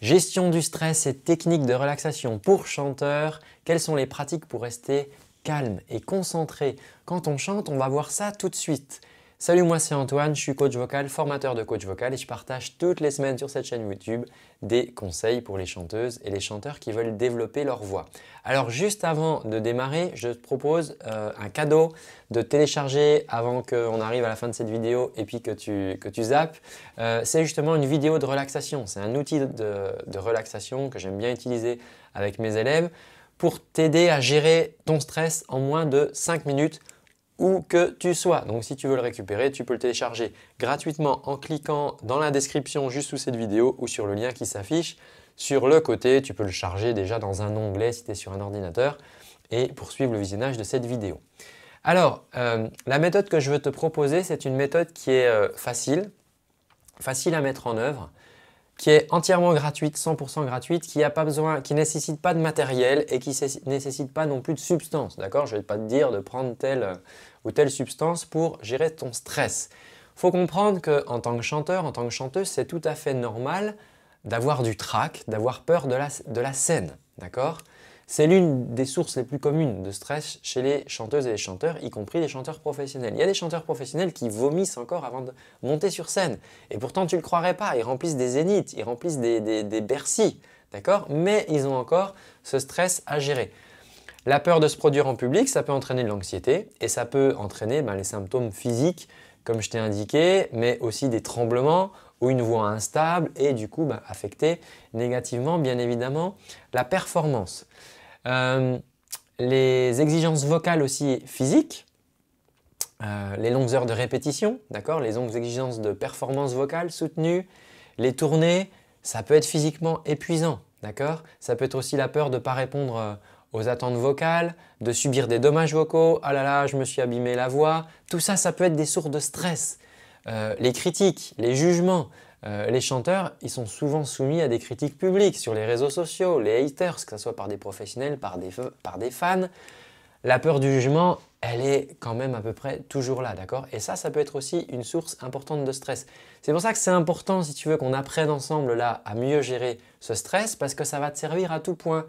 Gestion du stress et techniques de relaxation pour chanteurs. Quelles sont les pratiques pour rester calme et concentré? Quand on chante On va voir ça tout de suite. Salut, moi c'est Antoine, je suis coach vocal, formateur de coach vocal et je partage toutes les semaines sur cette chaîne YouTube des conseils pour les chanteuses et les chanteurs qui veulent développer leur voix. Alors juste avant de démarrer, je te propose euh, un cadeau de télécharger avant qu'on arrive à la fin de cette vidéo et puis que tu, zappes. Euh, c'est justement une vidéo de relaxation. C'est un outil de, de relaxation que j'aime bien utiliser avec mes élèves pour t'aider à gérer ton stress en moins de 5 minutes où que tu sois. Donc si tu veux le récupérer, tu peux le télécharger gratuitement en cliquant dans la description juste sous cette vidéo ou sur le lien qui s'affiche sur le côté. Tu peux le charger déjà dans un onglet si tu es sur un ordinateur et poursuivre le visionnage de cette vidéo. Alors, euh, la méthode que je veux te proposer, c'est une méthode qui est euh, facile, facile à mettre en œuvre, qui est entièrement gratuite, 100% gratuite, qui a pas besoin, qui nécessite pas de matériel et qui nécessite pas non plus de substance. D'accord? Je vais pas te dire de prendre telle euh, ou telle substance pour gérer ton stress. Faut comprendre qu'en tant que chanteur, en tant que chanteuse, c'est tout à fait normal d'avoir du trac, d'avoir peur de la scène. D'accord? C'est l'une des sources les plus communes de stress chez les chanteuses et les chanteurs, y compris les chanteurs professionnels. Il y a des chanteurs professionnels qui vomissent encore avant de monter sur scène. Et pourtant, tu ne le croirais pas, ils remplissent des zéniths, ils remplissent des, des, Bercy, d'accord? Mais ils ont encore ce stress à gérer. La peur de se produire en public, ça peut entraîner de l'anxiété et ça peut entraîner ben, les symptômes physiques, comme je t'ai indiqué, mais aussi des tremblements ou une voix instable et du coup ben, affecter négativement, bien évidemment, la performance. Euh, les exigences vocales aussi physiques, euh, les longues heures de répétition, d'accord, les longues exigences de performance vocale soutenue, les tournées, ça peut être physiquement épuisant, d'accord Ça peut être aussi la peur de ne pas répondre euh, aux attentes vocales, de subir des dommages vocaux, ah là là, je me suis abîmé la voix, tout ça, ça peut être des sources de stress. les critiques, les jugements, euh, les chanteurs, ils sont souvent soumis à des critiques publiques sur les réseaux sociaux, les haters, que ce soit par des professionnels, par des, par des fans. La peur du jugement, elle est quand même à peu près toujours là, d'accord? Et ça, ça peut être aussi une source importante de stress. C'est pour ça que c'est important, si tu veux, qu'on apprenne ensemble là à mieux gérer ce stress, parce que ça va te servir à tout point.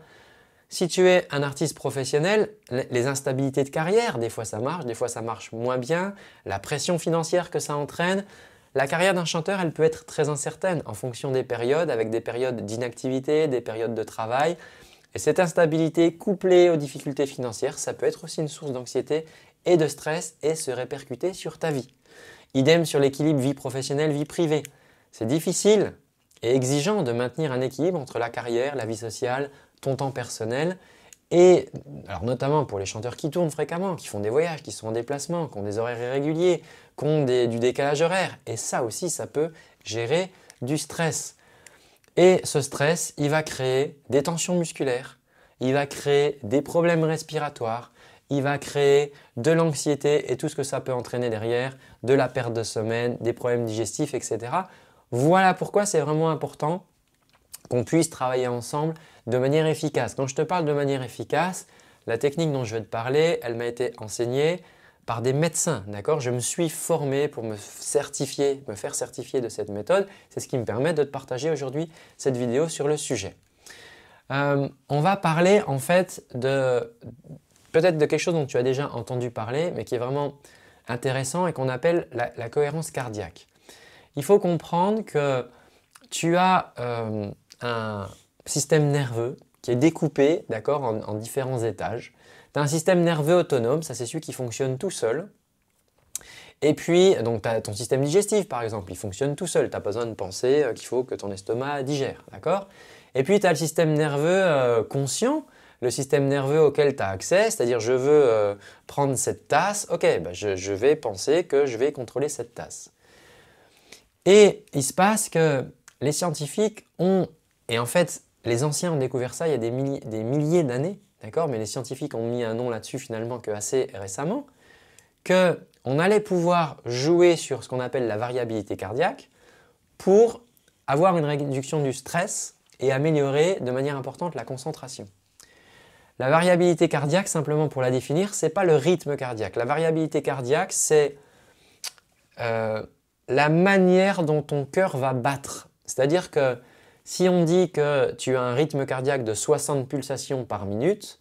Si tu es un artiste professionnel, les instabilités de carrière, des fois ça marche, des fois ça marche moins bien, la pression financière que ça entraîne, la carrière d'un chanteur, elle peut être très incertaine en fonction des périodes, avec des périodes d'inactivité, des périodes de travail. Et cette instabilité couplée aux difficultés financières, ça peut être aussi une source d'anxiété et de stress et se répercuter sur ta vie. Idem sur l'équilibre vie professionnelle, vie privée. C'est difficile et exigeant de maintenir un équilibre entre la carrière, la vie sociale, ton temps personnel et alors notamment pour les chanteurs qui tournent fréquemment, qui font des voyages, qui sont en déplacement, qui ont des horaires irréguliers, qui ont du décalage horaire. Et ça aussi, ça peut gérer du stress. Et ce stress, il va créer des tensions musculaires, il va créer des problèmes respiratoires, il va créer de l'anxiété et tout ce que ça peut entraîner derrière, de la perte de sommeil, des problèmes digestifs, etc. Voilà pourquoi c'est vraiment important qu'on puisse travailler ensemble de manière efficace. Quand je te parle de manière efficace, la technique dont je vais te parler, elle m'a été enseignée par des médecins, d'accord? Je me suis formé pour me certifier, me faire certifier de cette méthode. C'est ce qui me permet de te partager aujourd'hui cette vidéo sur le sujet. Euh, on va parler en fait de peut-être de quelque chose dont tu as déjà entendu parler, mais qui est vraiment intéressant et qu'on appelle la, cohérence cardiaque. Il faut comprendre que tu as euh, un système nerveux qui est découpé d'accord, en, différents étages. Tu as un système nerveux autonome, ça c'est celui qui fonctionne tout seul. Et puis, donc, tu as ton système digestif par exemple, il fonctionne tout seul. Tu n'as pas besoin de penser euh, qu'il faut que ton estomac digère. d'accord? Et puis, tu as le système nerveux euh, conscient, le système nerveux auquel tu as accès, c'est-à-dire je veux euh, prendre cette tasse, ok, bah, je, je, vais penser que je vais contrôler cette tasse. Et il se passe que les scientifiques ont et en fait, les anciens ont découvert ça il y a des milliers, d'années, d'accord Mais les scientifiques ont mis un nom là-dessus finalement que assez récemment, qu'on allait pouvoir jouer sur ce qu'on appelle la variabilité cardiaque pour avoir une réduction du stress et améliorer de manière importante la concentration. La variabilité cardiaque, simplement pour la définir, ce n'est pas le rythme cardiaque. La variabilité cardiaque, c'est euh, la manière dont ton cœur va battre. C'est-à-dire que Si on dit que tu as un rythme cardiaque de 60 pulsations par minute,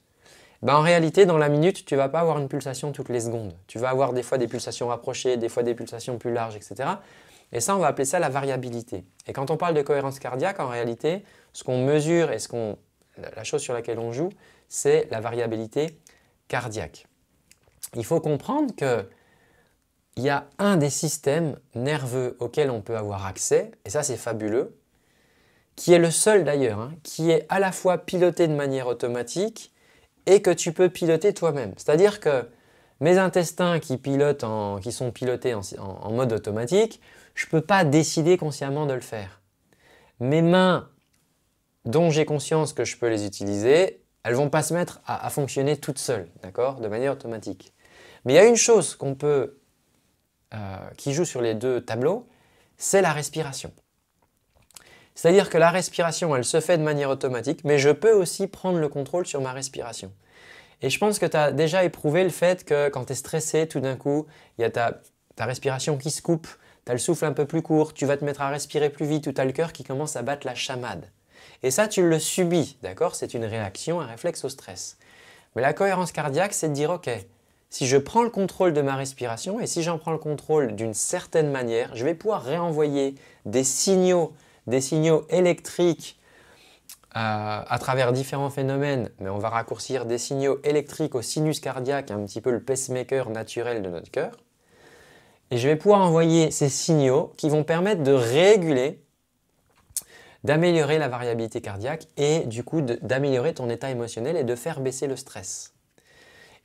ben en réalité, dans la minute, tu ne vas pas avoir une pulsation toutes les secondes. Tu vas avoir des fois des pulsations rapprochées, des fois des pulsations plus larges, etc. Et ça, on va appeler ça la variabilité. Et quand on parle de cohérence cardiaque, en réalité, ce qu'on mesure et ce qu'on, la chose sur laquelle on joue, c'est la variabilité cardiaque. Il faut comprendre qu'il y a un des systèmes nerveux auxquels on peut avoir accès, et ça c'est fabuleux, qui est le seul d'ailleurs, hein, qui est à la fois piloté de manière automatique et que tu peux piloter toi-même. C'est-à-dire que mes intestins qui, sont pilotés en, mode automatique, je ne peux pas décider consciemment de le faire. Mes mains, dont j'ai conscience que je peux les utiliser, elles vont pas se mettre à, fonctionner toutes seules, d'accord, de manière automatique. Mais il y a une chose qu'on peut, euh, qui joue sur les deux tableaux, c'est la respiration. C'est-à-dire que la respiration, elle se fait de manière automatique, mais je peux aussi prendre le contrôle sur ma respiration. Et je pense que tu as déjà éprouvé le fait que quand tu es stressé, tout d'un coup, il y a ta, respiration qui se coupe, tu as le souffle un peu plus court, tu vas te mettre à respirer plus vite ou tu as le cœur qui commence à battre la chamade. Et ça, tu le subis, d'accord? C'est une réaction, un réflexe au stress. Mais la cohérence cardiaque, c'est de dire, ok, si je prends le contrôle de ma respiration et si j'en prends le contrôle d'une certaine manière, je vais pouvoir réenvoyer des signaux des signaux électriques euh, à travers différents phénomènes, mais on va raccourcir des signaux électriques au sinus cardiaque, un petit peu le pacemaker naturel de notre cœur. Et je vais pouvoir envoyer ces signaux qui vont permettre de réguler, d'améliorer la variabilité cardiaque et du coup d'améliorer ton état émotionnel et de faire baisser le stress.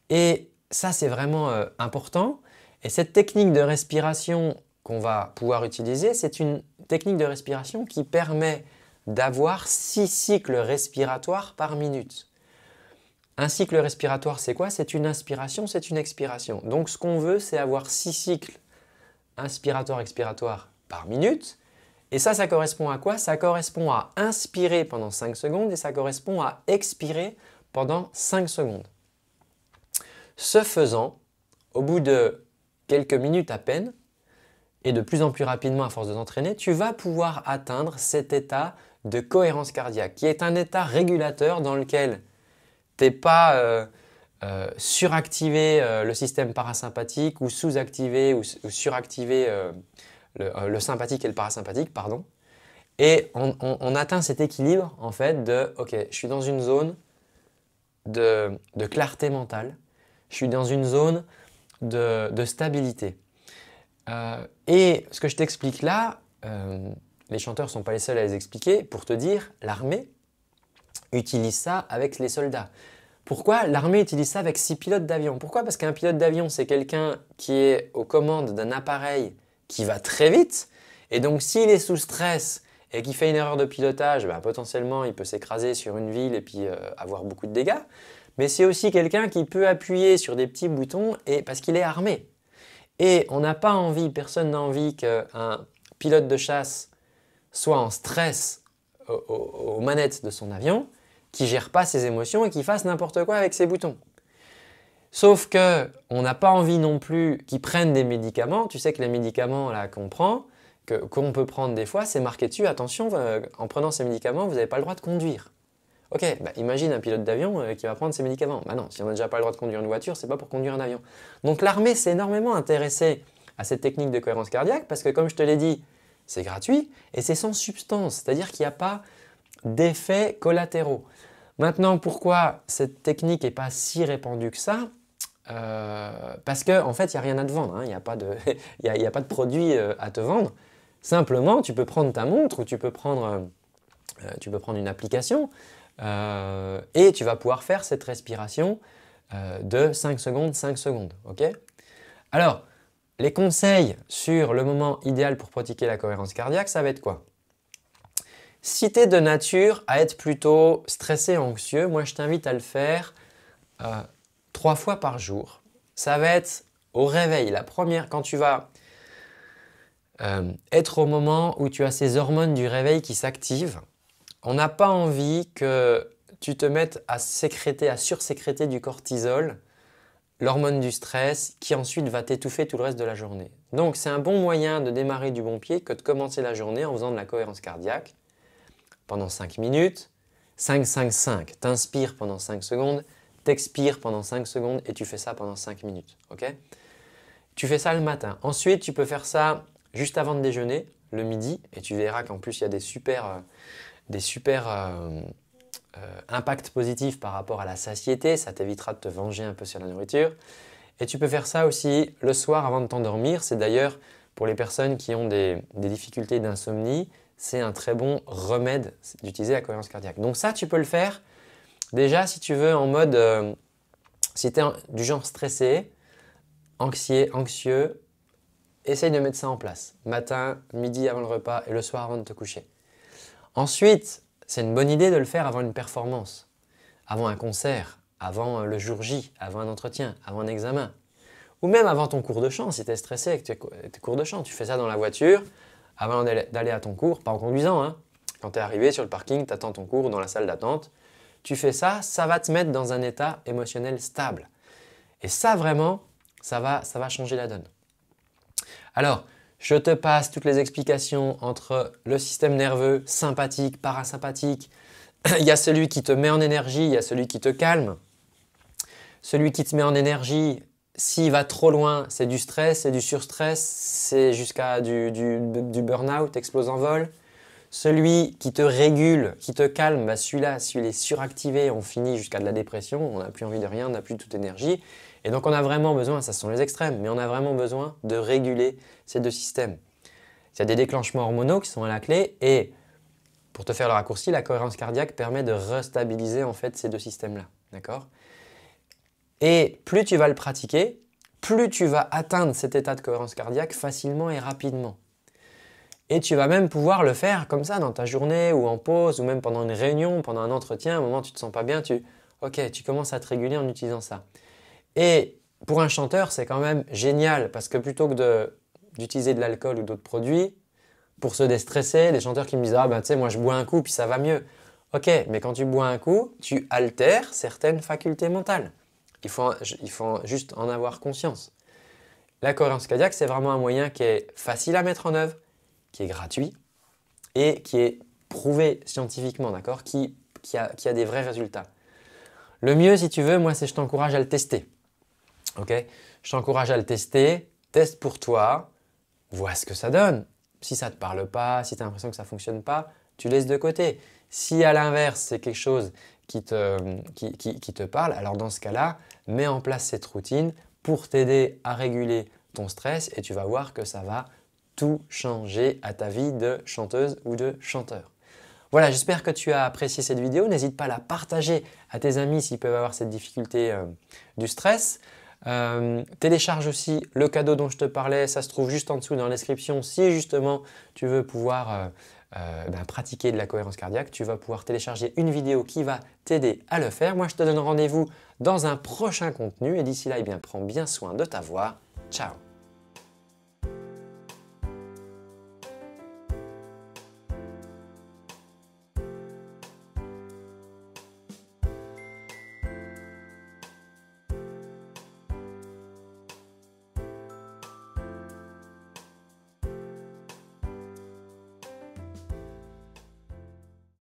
Et ça, c'est vraiment euh, important. Et cette technique de respiration qu'on va pouvoir utiliser, c'est une technique de respiration qui permet d'avoir six cycles respiratoires par minute. Un cycle respiratoire, c'est quoi? C'est une inspiration, c'est une expiration. Donc ce qu'on veut, c'est avoir six cycles inspiratoire-expiratoire par minute. Et ça, ça correspond à quoi? Ça correspond à inspirer pendant 5 secondes et ça correspond à expirer pendant 5 secondes. Ce faisant, au bout de quelques minutes à peine, et de plus en plus rapidement à force de t'entraîner, tu vas pouvoir atteindre cet état de cohérence cardiaque, qui est un état régulateur dans lequel tu n'es pas euh, euh, suractivé euh, le système parasympathique ou sous-activé ou, suractivé le, sympathique et le parasympathique, pardon. Et on, atteint cet équilibre en fait de, ok, je suis dans une zone de, clarté mentale, je suis dans une zone de stabilité. Euh, et ce que je t'explique là, euh, les chanteurs ne sont pas les seuls à les expliquer, pour te dire, l'armée utilise ça avec les soldats. Pourquoi l'armée utilise ça avec six pilotes d'avion? Pourquoi? Parce qu'un pilote d'avion, c'est quelqu'un qui est aux commandes d'un appareil qui va très vite, et donc s'il est sous stress et qu'il fait une erreur de pilotage, bah, potentiellement il peut s'écraser sur une ville et puis euh, avoir beaucoup de dégâts. Mais c'est aussi quelqu'un qui peut appuyer sur des petits boutons et parce qu'il est armé. Et on n'a pas envie, personne n'a envie qu'un pilote de chasse soit en stress aux, manettes de son avion, qui gère pas ses émotions et qui fasse n'importe quoi avec ses boutons. Sauf que on n'a pas envie non plus qu'il prenne des médicaments. Tu sais que les médicaments là qu'on prend, qu'on peut prendre des fois, c'est marqué dessus. Attention, euh, en prenant ces médicaments, vous n'avez pas le droit de conduire. Ok, bah, imagine un pilote d'avion euh, qui va prendre ses médicaments. Bah non, si on n'a déjà pas le droit de conduire une voiture, c'est pas pour conduire un avion. Donc l'armée s'est énormément intéressée à cette technique de cohérence cardiaque parce que comme je te l'ai dit, c'est gratuit et c'est sans substance, c'est-à-dire qu'il n'y a pas d'effets collatéraux. Maintenant, pourquoi cette technique n'est pas si répandue que ça? Euh, Parce qu'en en fait, il n'y a rien à te vendre, hein. il n'y a, pas de, produit euh, à te vendre. Simplement, tu peux prendre ta montre ou tu peux prendre une application euh, et tu vas pouvoir faire cette respiration euh, de 5 secondes, 5 secondes. Alors, les conseils sur le moment idéal pour pratiquer la cohérence cardiaque, ça va être quoi? Si tu es de nature à être plutôt stressé, anxieux, moi je t'invite à le faire euh, trois fois par jour. Ça va être au réveil, la première, quand tu vas être au moment où tu as ces hormones du réveil qui s'activent, on n'a pas envie que tu te mettes à sécréter, à sursécréter du cortisol, l'hormone du stress, qui ensuite va t'étouffer tout le reste de la journée. Donc c'est un bon moyen de démarrer du bon pied que de commencer la journée en faisant de la cohérence cardiaque. pendant 5 minutes. 5, 5, 5. T'inspires pendant 5 secondes, t'expires pendant 5 secondes et tu fais ça pendant 5 minutes. tu fais ça le matin. Ensuite, tu peux faire ça juste avant de déjeuner, le midi, et tu verras qu'en plus, il y a des super, euh, des super euh, euh, impacts positifs par rapport à la satiété. Ça t'évitera de te venger un peu sur la nourriture. Et tu peux faire ça aussi le soir avant de t'endormir. C'est d'ailleurs pour les personnes qui ont des, difficultés d'insomnie, c'est un très bon remède d'utiliser la cohérence cardiaque. Donc ça, tu peux le faire déjà si tu veux en mode, si tu es du genre stressé, anxieux, anxieux, essaye de mettre ça en place. Matin, midi avant le repas et le soir avant de te coucher. Ensuite, c'est une bonne idée de le faire avant une performance, avant un concert, avant le jour J, avant un entretien, avant un examen. Ou même avant ton cours de chant, si tu es stressé avec tes cours de chant. Tu fais ça dans la voiture, avant d'aller à ton cours, pas en conduisant. Hein. Quand tu es arrivé sur le parking, tu attends ton cours dans la salle d'attente. Tu fais ça, ça va te mettre dans un état émotionnel stable. Et ça, vraiment, ça va, ça va changer la donne. Alors, je te passe toutes les explications entre le système nerveux sympathique, parasympathique. il y a celui qui te met en énergie, il y a celui qui te calme. Celui qui te met en énergie, s'il va trop loin, c'est du stress, c'est du surstress, c'est jusqu'à du, du, burn-out, explose en vol. Celui qui te régule, qui te calme, bah celui-là, s'il est suractivé, on finit jusqu'à de la dépression, on n'a plus envie de rien, on n'a plus toute énergie. Et donc on a vraiment besoin, ça sont les extrêmes, mais on a vraiment besoin de réguler ces deux systèmes. Il y a des déclenchements hormonaux qui sont à la clé et pour te faire le raccourci, la cohérence cardiaque permet de restabiliser en fait ces deux systèmes-là. D'accord? Et plus tu vas le pratiquer, plus tu vas atteindre cet état de cohérence cardiaque facilement et rapidement. Et tu vas même pouvoir le faire comme ça dans ta journée ou en pause ou même pendant une réunion, pendant un entretien, à un moment où tu te sens pas bien, tu, ok, tu commences à te réguler en utilisant ça. Et pour un chanteur, c'est quand même génial parce que plutôt que d'utiliser de, l'alcool ou d'autres produits, pour se déstresser, des chanteurs qui me disent Ah ben tu sais, moi je bois un coup puis ça va mieux. Ok, mais quand tu bois un coup, tu altères certaines facultés mentales. Il faut, juste en avoir conscience. La cohérence cardiaque, c'est vraiment un moyen qui est facile à mettre en œuvre, qui est gratuit et qui est prouvé scientifiquement, d'accord? Qui, qui, a, qui a des vrais résultats. Le mieux, si tu veux, moi, c'est je t'encourage à le tester. Ok? Je t'encourage à le tester, teste pour toi, vois ce que ça donne. Si ça ne te parle pas, si tu as l'impression que ça ne fonctionne pas, tu laisses de côté. Si à l'inverse, c'est quelque chose qui te, parle, alors dans ce cas-là, mets en place cette routine pour t'aider à réguler ton stress et tu vas voir que ça va tout changer à ta vie de chanteuse ou de chanteur. Voilà, j'espère que tu as apprécié cette vidéo. N'hésite pas à la partager à tes amis s'ils peuvent avoir cette difficulté euh, du stress. Euh, télécharge aussi le cadeau dont je te parlais, ça se trouve juste en dessous dans la description. Si justement tu veux pouvoir euh, ben, pratiquer de la cohérence cardiaque, tu vas pouvoir télécharger une vidéo qui va t'aider à le faire. Moi, je te donne rendez-vous dans un prochain contenu et d'ici là, eh bien, prends bien soin de ta voix. Ciao